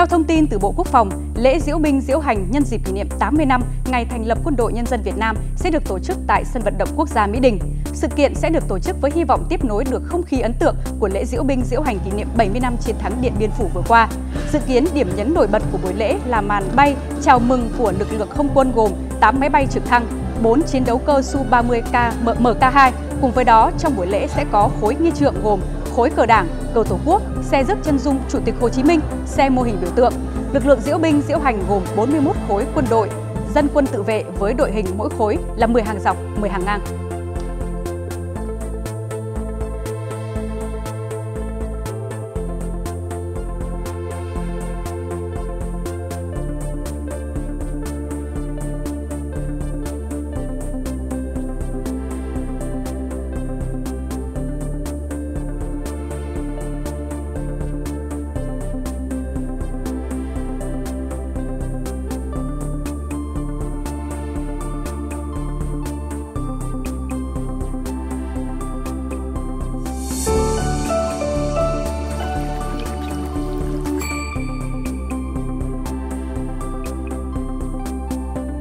Theo thông tin từ Bộ Quốc phòng, lễ diễu binh diễu hành nhân dịp kỷ niệm 80 năm ngày thành lập Quân đội Nhân dân Việt Nam sẽ được tổ chức tại sân vận động quốc gia Mỹ Đình. Sự kiện sẽ được tổ chức với hy vọng tiếp nối được không khí ấn tượng của lễ diễu binh diễu hành kỷ niệm 70 năm chiến thắng Điện Biên Phủ vừa qua. Dự kiến điểm nhấn nổi bật của buổi lễ là màn bay chào mừng của lực lượng không quân gồm 8 máy bay trực thăng, 4 chiến đấu cơ Su-30K MK2. Cùng với đó, trong buổi lễ sẽ có khối nghi trượng gồm khối cờ đảng, cờ tổ quốc, xe rước chân dung Chủ tịch Hồ Chí Minh, xe mô hình biểu tượng. Lực lượng diễu binh diễu hành gồm 41 khối quân đội, dân quân tự vệ với đội hình mỗi khối là 10 hàng dọc, 10 hàng ngang.